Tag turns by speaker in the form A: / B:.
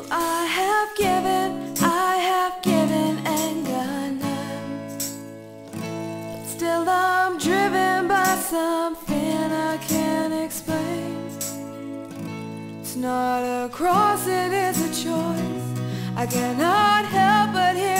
A: Well, I have given, I have given and got. But still I'm driven by something I can't explain. It's not a cross, it is a choice. I cannot help but hear